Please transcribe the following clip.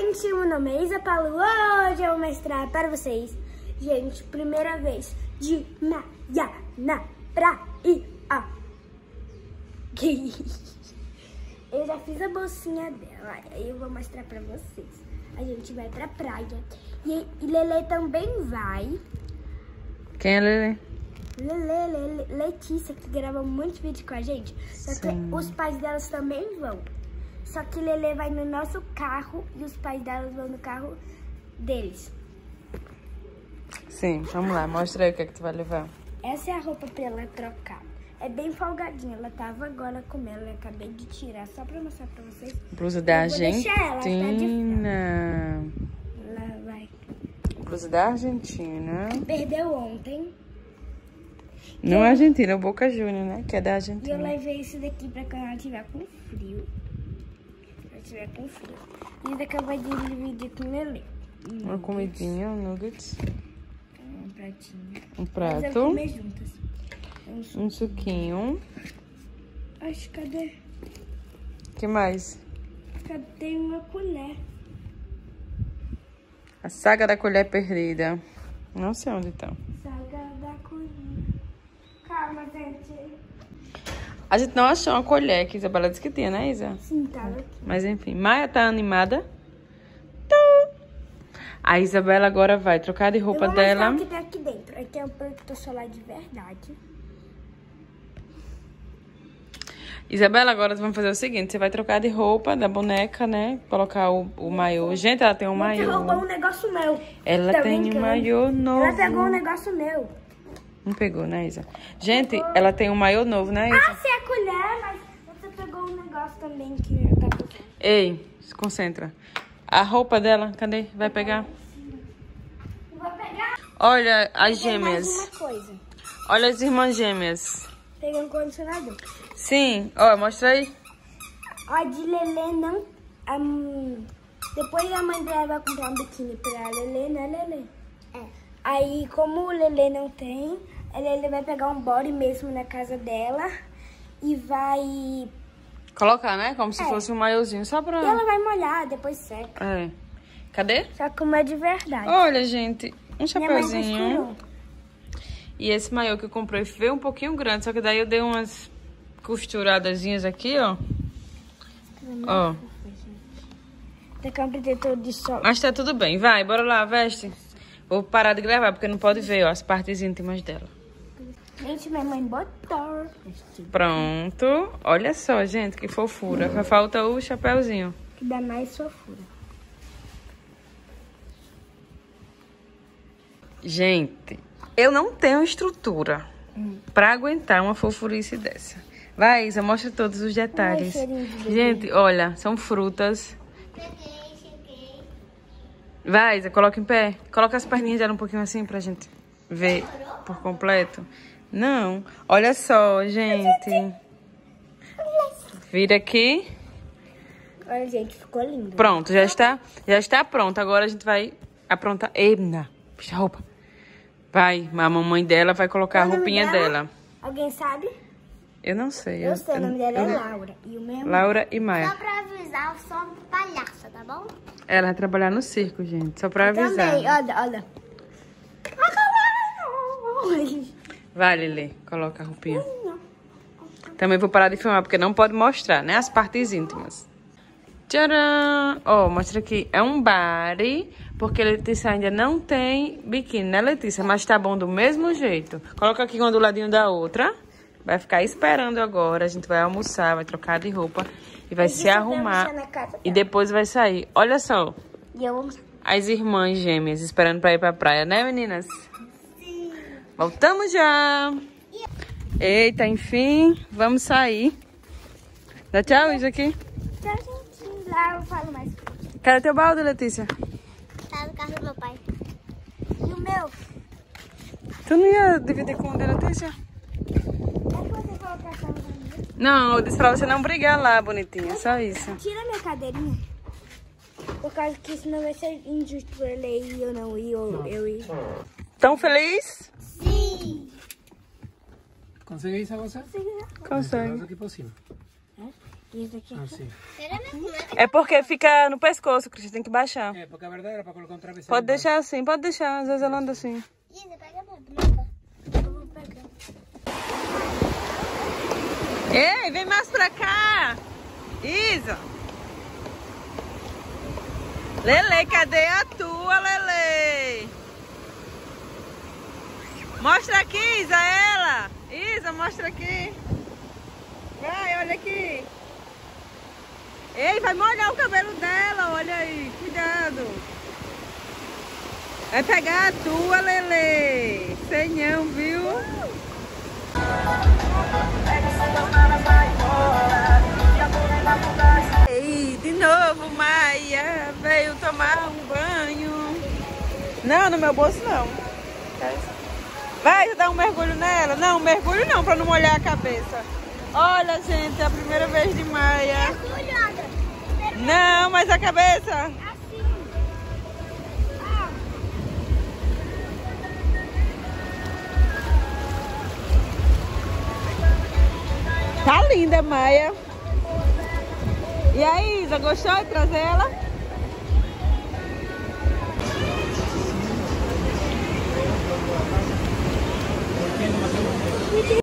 gente, meu nome é Isa Paulo. Hoje eu vou mostrar para vocês, gente, primeira vez de Maiana pra ir a... Eu já fiz a bolsinha dela, aí eu vou mostrar pra vocês. A gente vai pra praia. E, e Lele também vai. Quem é Lele? Lele, Lele, Letícia, que grava muitos vídeos com a gente. Só que os pais delas também vão. Só que Lele vai no nosso carro e os pais delas vão no carro deles. Sim, vamos lá, mostra aí o que é que tu vai levar. Essa é a roupa pra ela trocar. É bem folgadinha. Ela tava agora com ela. Eu acabei de tirar só pra mostrar pra vocês. Blusa da ela, tá Argentina. Ela vai. Blusa da Argentina. Perdeu ontem. Não é Argentina, é o Boca Juniors, né? Que é da E eu Argentina. levei esse daqui pra quando ela tiver com frio. Tiver com frio. E daqui eu vou dividir com o Lele. Uma comidinha, um nuggets, Um pratinho. um prato. Um um suquinho. Acho cadê? que mais? Cadê uma colher? A saga da colher perdida. Não sei onde tá. Saga da colher. Calma, gente. A gente não achou uma colher que Isabela disse que tinha, né, Isa? Sim, tava aqui. Mas enfim, Maia tá animada. Tum. A Isabela agora vai trocar de roupa eu vou dela. o que tem aqui dentro. Aqui é um protetor solar de verdade. Isabela, agora vamos fazer o seguinte: você vai trocar de roupa da boneca, né? Colocar o, o maiô. Gente, ela tem um Você roubou maiô. um negócio meu. Ela Tá tem um maiô novo. Ela pegou um negócio meu. Não pegou, né, Isa? Gente, ela tem um maiô novo, né, Isa? Ah, você é colher, mas você pegou um negócio também que eu tava usando. Ei, se concentra. A roupa dela, cadê? Vai pegar? Vou pegar Olha as gêmeas. Olha as irmãs gêmeas. Peguei um condicionador. Sim, ó, mostra aí. A de Lelê não... hum, depois a mãe dela vai comprar um biquíni pra Lelê, né, Lelê? É. Aí, como o Lelê não tem, a Lelê vai pegar um body mesmo na casa dela e vai... Colocar, né? Como se É. fosse um maiôzinho, só E pra... ela vai molhar, depois seca. É. Cadê? Só que uma é de verdade. Olha, gente, um chapeuzinho. E esse maiô que eu comprei veio um pouquinho grande, só que daí eu dei umas costuradazinhas aqui, ó. Ó. Que um protetor de sol. Mas tá tudo bem. Vai, bora lá, veste. Vou parar de gravar, porque não pode ver, ó, as partes íntimas dela. Gente, minha mãe botou. Pronto. Olha só, gente, que fofura. Só falta o chapéuzinho. Que dá mais fofura. Gente, eu não tenho estrutura pra aguentar uma fofurice dessa. Vai, Isa, mostra todos os detalhes. Ai. Gente, olha, são frutas. Vai, Isa, coloca em pé. Coloca as perninhas dela um pouquinho assim pra gente ver por completo. Não, olha só, gente. Vira aqui. Olha, gente, ficou lindo. Pronto, já está, já está pronto. Agora a gente vai aprontar. Eita, puxa a roupa. Vai, a mamãe dela vai colocar a roupinha dela. Alguém sabe? Eu não sei. Eu sei, o nome dela é eu- Laura. E o meu Laura e Maia. Só sou uma palhaça, tá bom? Ela vai trabalhar no circo, gente. Só pra avisar. Também, olha, olha. Vai, Lili, coloca a roupinha. Também vou parar de filmar, porque não pode mostrar, né? As partes íntimas. Tcharam! Ó, mostra aqui. É um body, porque Letícia ainda não tem biquíni, né, Letícia? Mas tá bom do mesmo jeito. Coloca aqui um do ladinho da outra. Vai ficar esperando agora. A gente vai almoçar, vai trocar de roupa e vai se vai arrumar. E depois vai sair. Olha só, E as irmãs gêmeas esperando pra ir pra praia, né, meninas? Voltamos já! Eita, enfim, vamos sair. Dá tchau, isso aqui. Tchau, gente. Lá eu falo mais. Cadê teu balde, Letícia? Tá no carro do meu pai. E o meu? Tu não ia dividir com o da Letícia? É que você colocar a chave na minha? Não, eu disse pra você não brigar lá, bonitinha. Só isso. Tira minha cadeirinha. Por causa que senão vai ser injusto ele ir eu não ir, ou eu ir. Tão feliz? Sim. ¿Conseguís a você? Consegue. Vamos aqui por cima. Isso aqui. Assim. É porque fica no pescoço, Cris. Tem que baixar. É, porque a verdade era para colocar um travesseiro. Pode deixar assim, pode deixar. Às vezes ela anda assim. Isa, pega a mapa. Eu vou pegar. Ei, vem mais pra cá. Isa. Lele, cadê a tua, Lele? Mostra aqui, Isa, ela. Isa, mostra aqui. Vai, olha aqui. Ei, vai molhar o cabelo dela, olha aí. Cuidado. Vai pegar a tua, Lele. Não, no meu bolso não. Vai, dar um mergulho nela? Não, mergulho não, pra não molhar a cabeça. Olha, gente, é a primeira vez de Maia. Olhada. Não, mas a cabeça. Tá linda, Maia. E aí, Isa, gostou de trazer ela? こんにちは。